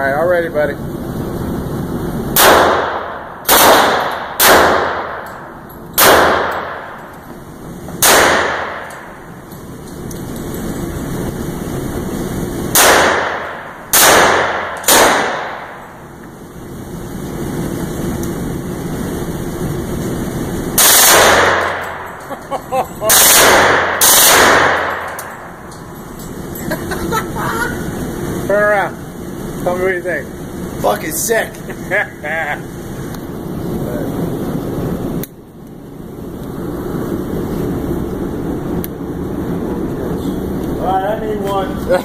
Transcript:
right, all ready, buddy. Turn around. Tell me what you think. Fucking sick. Alright, I need one.